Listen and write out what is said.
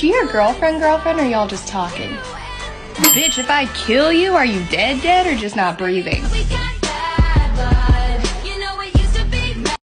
Do your girlfriend, girlfriend, or y'all just talking? Bitch, if I kill you, are you dead, dead, or just not breathing?